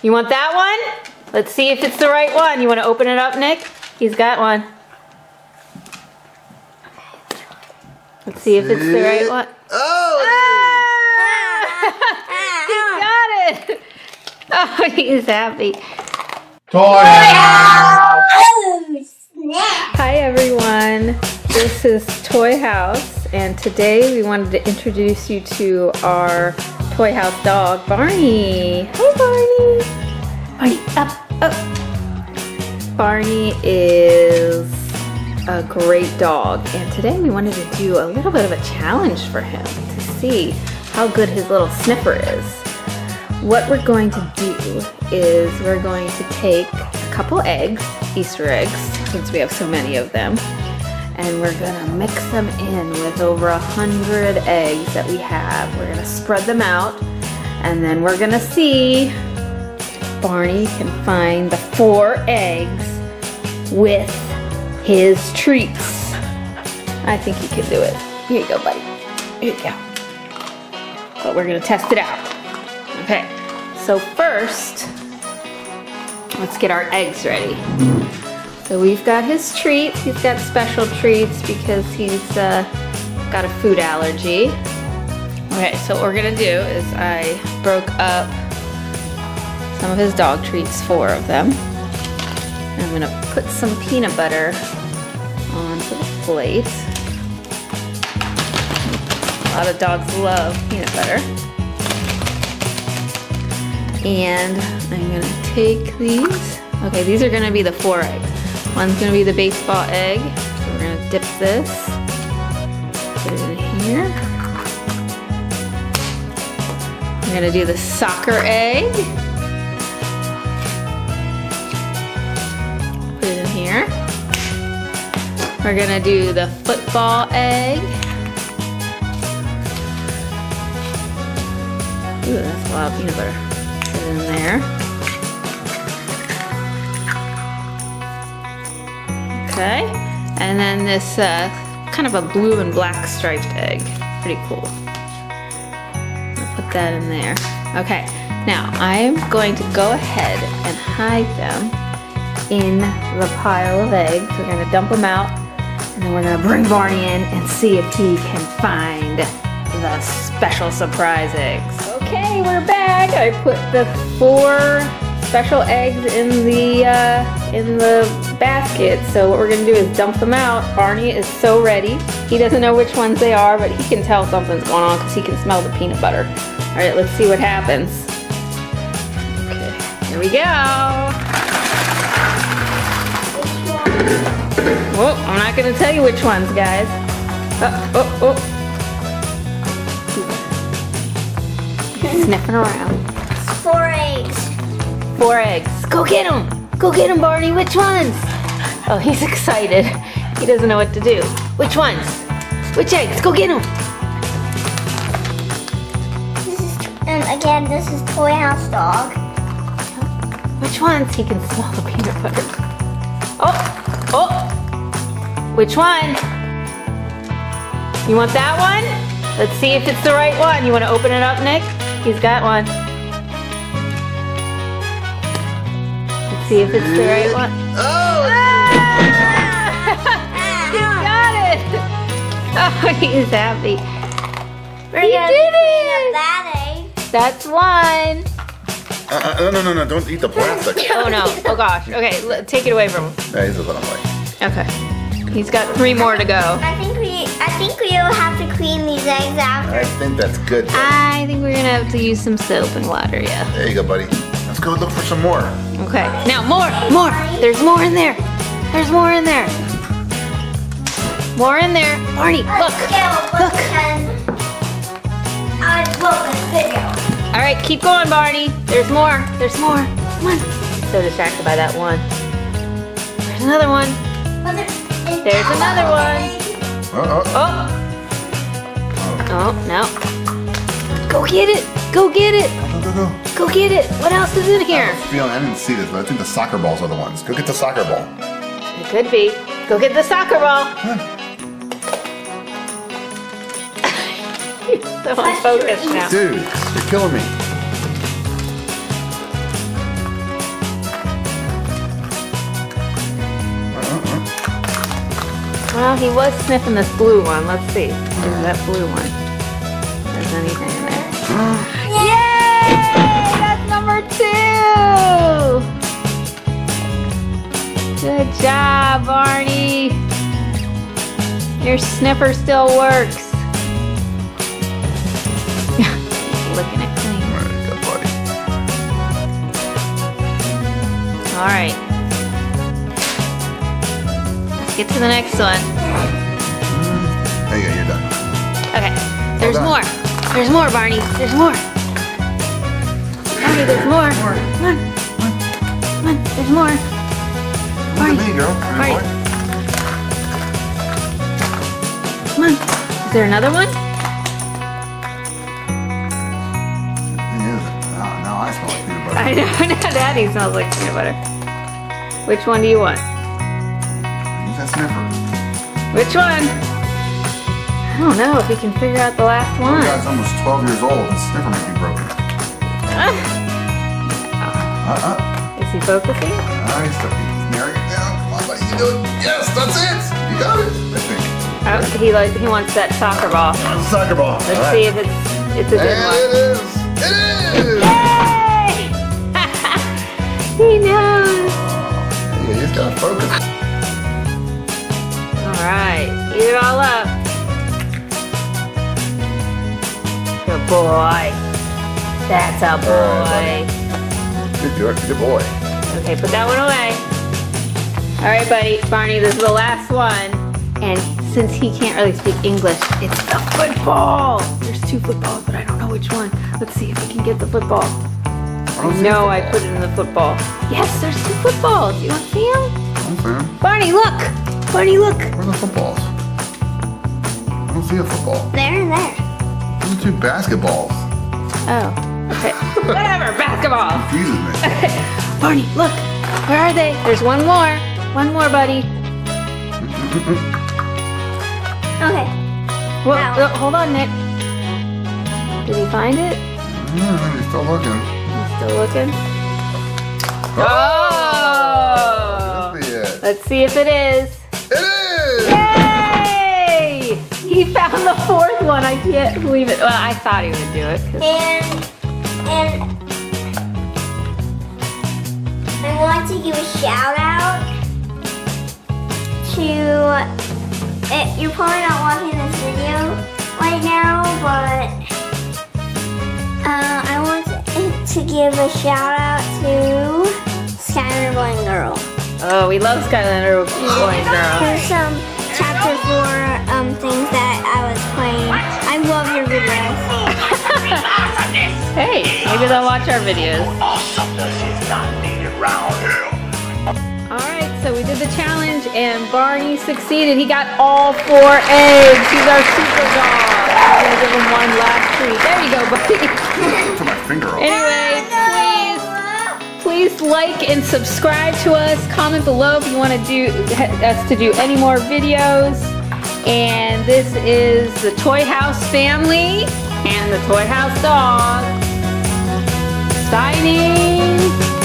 You want that one? Let's see if it's the right one. You want to open it up, Nick? He's got one. Let's see if it's the right one. Oh! Ah! he got it. Oh, he's happy. Toy snap. Hi everyone. This is Toy House and today we wanted to introduce you to our Toy House dog, Barney. Barney. Barney, up, up. Barney is a great dog and today we wanted to do a little bit of a challenge for him to see how good his little sniffer is. What we're going to do is we're going to take a couple eggs, Easter eggs, since we have so many of them, and we're gonna mix them in with over a hundred eggs that we have. We're gonna spread them out, and then we're gonna see Barney can find the four eggs with his treats. I think he can do it. Here you go, buddy. Here you go. But we're gonna test it out. Okay, so first, let's get our eggs ready. So we've got his treats. He's got special treats because he's uh, got a food allergy. Okay, so what we're gonna do is I broke up some of his dog treats, four of them. And I'm gonna put some peanut butter onto the plate. A lot of dogs love peanut butter. And I'm gonna take these. Okay, these are gonna be the four eggs. One's gonna be the baseball egg. So we're gonna dip this. Put it in here. I'm gonna do the soccer egg. We're gonna do the football egg. Ooh, that's a lot of peanut butter. Put it in there. Okay, and then this uh, kind of a blue and black striped egg. Pretty cool. Put that in there. Okay, now I'm going to go ahead and hide them in the pile of eggs. We're gonna dump them out, and then we're gonna bring Barney in and see if he can find the special surprise eggs. Okay, we're back. I put the four special eggs in the uh, in the basket. So what we're gonna do is dump them out. Barney is so ready. He doesn't know which ones they are, but he can tell something's going on because he can smell the peanut butter. All right, let's see what happens. Okay, here we go. Well, I'm not gonna tell you which ones, guys. Oh, oh, oh. Sniffing around. Four eggs. Four eggs. Go get them. Go get them, Barney. Which ones? Oh, he's excited. He doesn't know what to do. Which ones? Which eggs? Go get them. This is, and um, again, this is Toy House Dog. Which ones? He can smell the peanut butter. Oh, oh. Which one? You want that one? Let's see if it's the right one. You want to open it up, Nick? He's got one. Let's see if it's the right one. Oh! you got it! Oh, he's happy. We're He gonna did it! that egg. That's one. Uh, uh, no, no, no, no, don't eat the plastic. Oh no. Oh gosh. Okay, take it away from him. Yeah, he's a little boy. Okay. He's got three more to go. I think we, I think we'll have to clean these eggs after. I think that's good. buddy. I think we're gonna have to use some soap and water, yeah. There you go, buddy. Let's go look for some more. Okay. Now more, more. There's more in there. There's more in there. More in there. Barney, look. Look. I will video. All right, keep going, Barney. There's more. There's more. Come on. So distracted by that one. There's another one. There's another one. Oh, oh. Oh. Oh, no. Go get it. Go get it. Go, go, go. Go get it. What else is in I here? have a feeling, I didn't see this, but I think the soccer balls are the ones. Go get the soccer ball. It could be. Go get the soccer ball. so unfocused now. Dude, you're killing me. Well, he was sniffing this blue one. Let's see if that blue one there's anything in there. Yay! That's number two! Good job, Barney. Your sniffer still works. Licking it clean. Alright, good buddy. All right. Get to the next one. Mm. Hey, yeah, you're done. Okay. There's done. more. There's more, Barney. There's more. Barney, there's more. Come on. Come on. There's more. Barney. me, girl. Come Right. Come on. Is there another one? Thing is, now, now I smell peanut butter. I know. Now Daddy smells like peanut butter. Which one do you want? Sniffer. Which one? I don't know if we can figure out the last one. guy's almost 12 years old. The sniffer might be broken. Ah, Uh-uh. Is he focusing? Nice. He's narrowing it down. Come on, buddy. You do it. Yes, that's it. You got it. I think. Oh, he like he wants that soccer ball. Soccer ball. Let's All see right. if it's it's a good And one. it is. It is. Yay! he knows. Yeah, he's got to focus. All right, eat it all up. Good boy. That's a boy. Good, good, good boy. Okay, put that one away. All right, buddy, Barney, this is the last one. And since he can't really speak English, it's the football. There's two footballs, but I don't know which one. Let's see if we can get the football. I No, I put it in the football. Yes, there's two footballs. You want to see them? Barney, look. Barney, look. Where are the footballs? I don't see a football. There and there. Those are two basketballs. Oh, okay. Whatever, basketball. Confuses me. Barney, look. Where are they? There's one more. One more, buddy. Okay. Well, whoa, uh, hold on, Nick. Did he find it? Yeah, he's still looking. He's still looking. Oh! oh! It. Let's see if it is. It is! Yay! He found the fourth one. I can't believe it. Well, I thought he would do it. 'cause- And and I want to give a shout out to. It, you're probably not watching this video right now, but uh, I want to, to give a shout out to Skylander Boy and Girl. Oh, we love Skylander Boy and Girl. Here's some chapter four um, things that I was playing. I love your videos. Hey, maybe they'll watch our videos. Awesomeness is not needed round here. All right, so we did the challenge and Barney succeeded. He got all four eggs. He's our super dog. I'm gonna give him one last treat. There you go, buddy. Put my finger on. Anyway, please, like and subscribe to us. Comment below if you want to do us to do any more videos. And this is the Toy House family and the Toy House dog signing